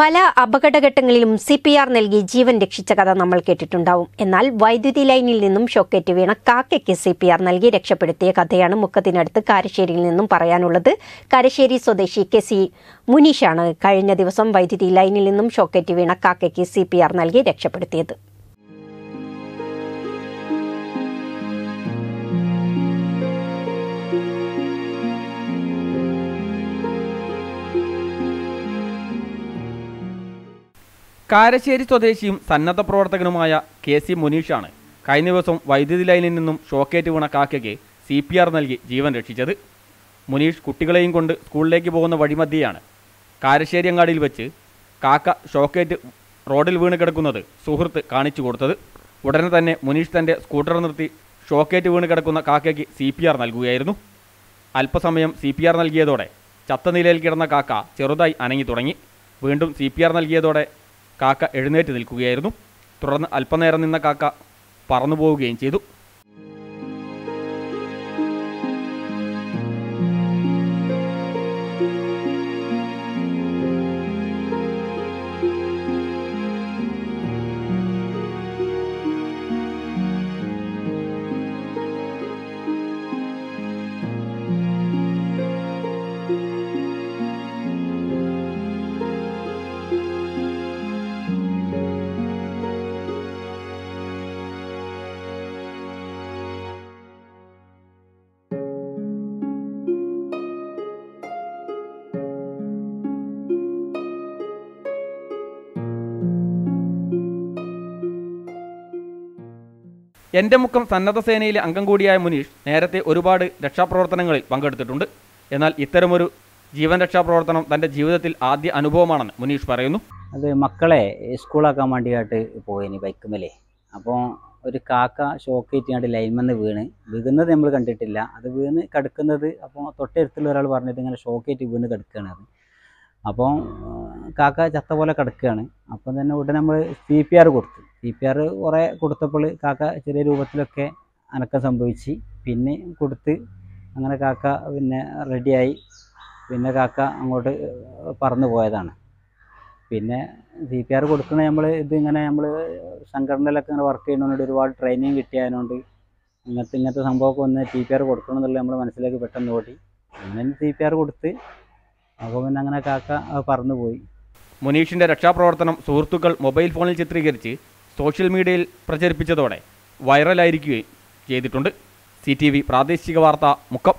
പല അപകടഘട്ടങ്ങളിലും C P R നൽകി ജീവൻ രക്ഷിച്ച കഥ നമ്മൾ കേട്ടിട്ടുണ്ടാവും. എന്നാൽ വൈദ്യുതി ലൈനിൽ നിന്നും ഷോക്കേറ്റ് വീണ കാക്കയ്ക്ക് സി പി ആർ നൽകി രക്ഷപ്പെടുത്തിയ കഥയാണ് മുക്കത്തിനടുത്ത് കാരശ്ശേരിയിൽ നിന്നും പറയാനുള്ളത്. കാരശ്ശേരി സ്വദേശി കെ സി മുനീഷാണ് കഴിഞ്ഞ ദിവസം വൈദ്യുതി ലൈനിൽ നിന്നും ഷോക്കേറ്റ് വീണ കാക്കയ്ക്ക് സി പി ആർ നൽകി രക്ഷപ്പെടുത്തിയത്. കാരശ്ശേരി സ്വദേശിയും സന്നദ്ധ പ്രവർത്തകനുമായ കെ സി മുനീഷാണ് കഴിഞ്ഞ ദിവസം വൈദ്യുതി ലൈനിൽ നിന്നും ഷോക്കേറ്റ് വീണ കാക്കയ്ക്ക് സി പി ആർ നൽകി ജീവൻ രക്ഷിച്ചത്. മുനീഷ് കുട്ടികളെയും കൊണ്ട് സ്കൂളിലേക്ക് പോകുന്ന വഴിമധ്യയാണ് കാരശ്ശേരി അങ്ങാടിയിൽ വെച്ച് കാക്ക ഷോക്കേറ്റ് റോഡിൽ വീണ് കിടക്കുന്നത് സുഹൃത്ത് കാണിച്ചു കൊടുത്തത്. ഉടനെ തന്നെ മുനീഷ് തന്റെ സ്കൂട്ടർ നിർത്തി ഷോക്കേറ്റ് വീണ് കിടക്കുന്ന കാക്കയ്ക്ക് സി പി ആർ നൽകുകയായിരുന്നു. അല്പസമയം സി പി ആർ നൽകിയതോടെ ചത്ത നിലയിൽ കിടന്ന കാക്ക ചെറുതായി അനങ്ങി തുടങ്ങി. വീണ്ടും സി പി ആർ നൽകിയതോടെ കാക്ക എഴുന്നേറ്റ് നിൽക്കുകയായിരുന്നു. തുടർന്ന് അല്പനേരം നിന്ന കാക്ക പറന്നു പോവുകയും ചെയ്തു. എന്റെ മുഖം സന്നദ്ധ സേനയിലെ അംഗം കൂടിയായ മുനീഷ് നേരത്തെ ഒരുപാട് രക്ഷാപ്രവർത്തനങ്ങളിൽ പങ്കെടുത്തിട്ടുണ്ട്. എന്നാൽ ഇത്തരമൊരു ജീവൻ രക്ഷാപ്രവർത്തനം തന്റെ ജീവിതത്തിൽ ആദ്യ അനുഭവമാണെന്ന് മുനീഷ് പറയുന്നു. അത് മക്കളെ സ്കൂളാക്കാൻ വേണ്ടിയിട്ട് പോയിനി ബൈക്കുമല്ലേ അപ്പോൾ ഒരു കാക്ക ഷോക്ക് ഏറ്റിയാണ്ട് ലൈൻമെന്ന് വീണ്. വീഴുന്നത് നമ്മൾ കണ്ടിട്ടില്ല. അത് വീണ് കിടക്കുന്നത് അപ്പോൾ തൊട്ടടുത്തുള്ള ഒരാൾ പറഞ്ഞിട്ട് ഇങ്ങനെ ഷോക്കേറ്റ് വീണ് കിടക്കുകയാണ് അപ്പോൾ കാക്ക ചത്ത പോലെ കിടക്കുകയാണ്. അപ്പം തന്നെ ഉടനെ നമ്മൾ സി പി ആർ കൊടുത്തു. സി പി ആർ കുറേ കൊടുത്തപ്പോൾ കാക്ക ചെറിയ രൂപത്തിലൊക്കെ അനക്കം സംഭവിച്ച്. പിന്നെ കൊടുത്ത് അങ്ങനെ കാക്ക പിന്നെ റെഡിയായി പിന്നെ കാക്ക അങ്ങോട്ട് പറന്നു പോയതാണ്. പിന്നെ സി പി ആർ കൊടുക്കുന്ന നമ്മൾ ഇതിങ്ങനെ നമ്മൾ സംഘടനയിലൊക്കെ ഇങ്ങനെ വർക്ക് ചെയ്യുന്നതുകൊണ്ട് ഒരുപാട് ട്രെയിനിങ് കിട്ടിയതിനോണ്ട് ഇങ്ങനത്തെ ഇങ്ങനത്തെ സംഭവമൊക്കെ ഒന്ന് സി പി ആർ കൊടുക്കണം എന്നുള്ളത് നമ്മൾ മനസ്സിലേക്ക് പെട്ടെന്ന് ഓടി. അങ്ങനെ സി പി ആർ കൊടുത്ത് അപ്പോൾ പിന്നെ അങ്ങനെ കാക്ക പറന്നുപോയി. മുനീഷിന്റെ രക്ഷാപ്രവർത്തനം സുഹൃത്തുക്കൾ മൊബൈൽ ഫോണിൽ ചിത്രീകരിച്ച് സോഷ്യൽ മീഡിയയിൽ പ്രചരിപ്പിച്ചതോടെ വൈറലായിരിക്കുകയും ചെയ്തിട്ടുണ്ട്. സി പ്രാദേശിക വാർത്ത മുക്കം.